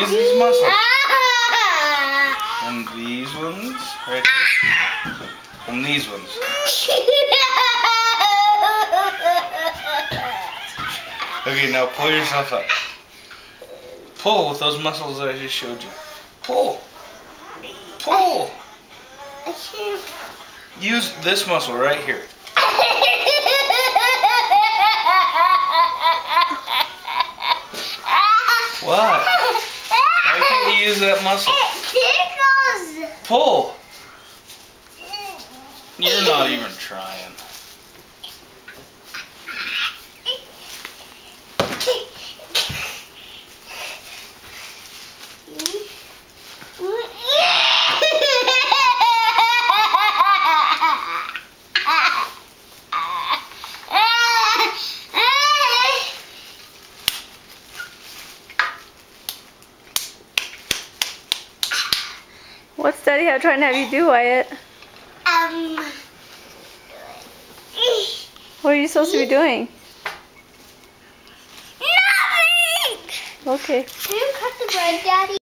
Use these muscles. Ah! And these ones, right there. And these ones. Okay, now pull yourself up. Pull with those muscles that I just showed you. Pull. Pull. Use this muscle right here. What? Why can't you use that muscle? It tickles. Pull. Mm. You're not even trying. What's Daddy have trying to have you do, Wyatt? Um. What are you supposed to be doing? Nothing. Okay. Can you cut the bread, Daddy?